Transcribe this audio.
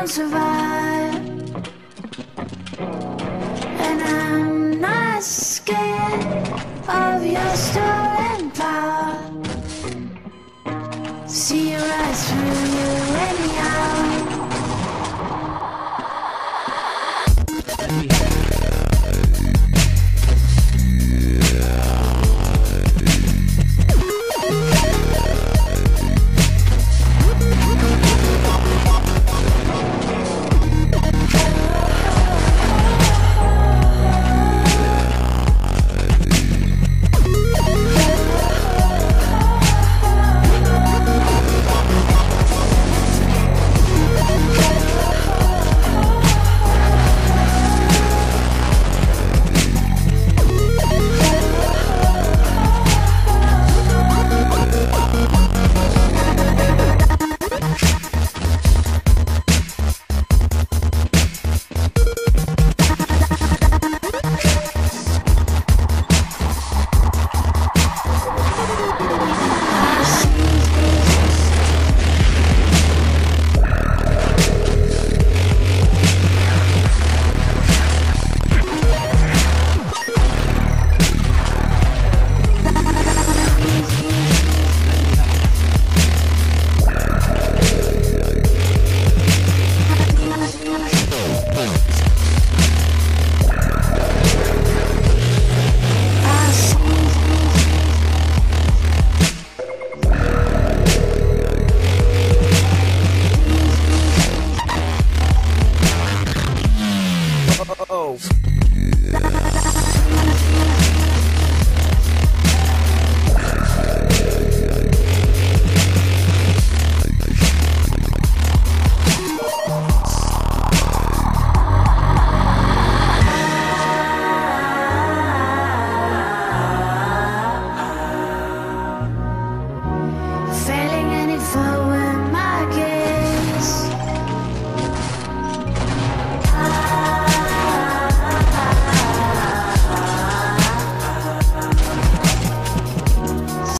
won't survive. And I'm not scared of your stolen power. See your eyes through you and the